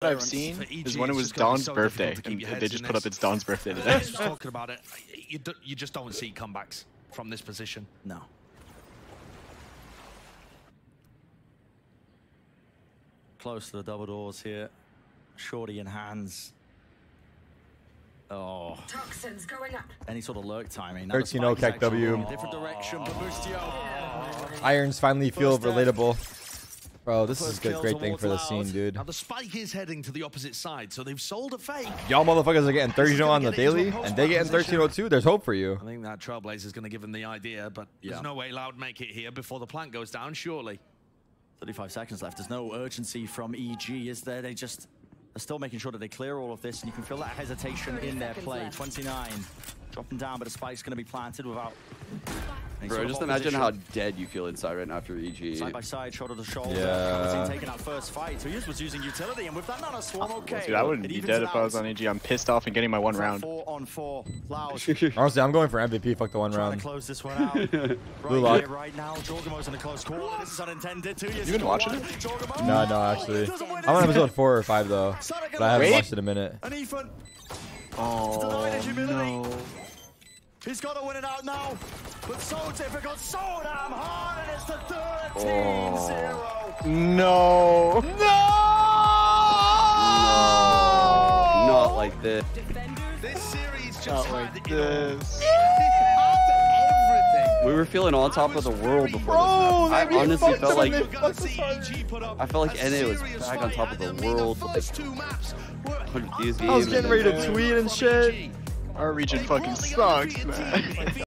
I've seen is when it was Dawn's birthday, and they just put up it's Don's birthday today. I was just talking about it. You, do, you just don't see comebacks from this position. No. Close to the double doors here. Shorty in hands. Oh, Toxins going up. any sort of lurk timing. 13-0 Keck W. Different direction, but Irons finally feel First, relatable. Bro, this is a good, great thing for the scene, dude. Now the spike is heading to the opposite side, so they've sold a fake. Y'all motherfuckers are getting 30 on the get into a daily, and they getting 1302. There's hope for you. I think that Trailblazer's going to give them the idea, but Yeah. there's no way Loud make it here before the plant goes down, surely. 35 seconds left. There's no urgency from EG, is there? They just are still making sure that they clear all of this, and you can feel that hesitation in their play. left. 29, dropping down, but a spike's going to be planted without. Any Bro, sort of just imagine how dead you feel inside right now after EG. Side by side, shoulder to shoulder. Yeah. Cauanzin taking that first fight. So he was using utility, and with that nano swarm, okay. Dude, I wouldn't It be evens dead it if I was out. on AG. I'm pissed off and getting my one It's round. Four on four. Loud Honestly, I'm going for MVP. Fuck the one trying round. to close this one out. right Blue lock. here, right now. jawgemo's in a close call. This is unintended. Two years You been watching one. it? jawgemo. No, no, actually. I'm on it. episode four or five though, but I haven't Wait. watched it in a minute. And Ethan, Oh, no. he's got to win it out now. But so difficult, so damn hard, and it's the 13-0. No. no Not like this. Defenders. This series just Not like you this. We were feeling on top of the world before Bro, this. I they be honestly felt like in We're gonna see EG put up I felt like NA was back on top of the world. first two maps were these I was getting ready to tweet and shit. Our region fucking sucks, man.